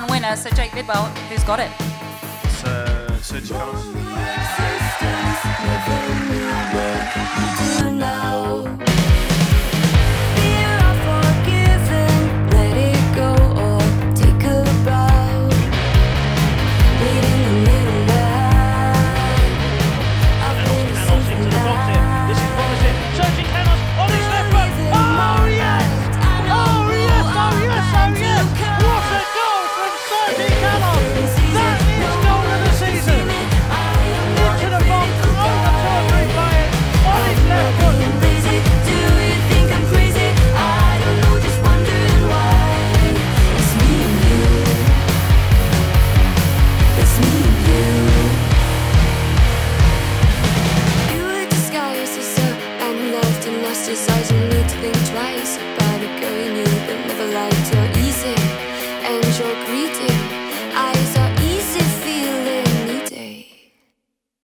one winner, so Jake Bidwell, who's got it? It's uh, Sergi Canós. fast as eyes and need to think twice about a girl you knew but never liked.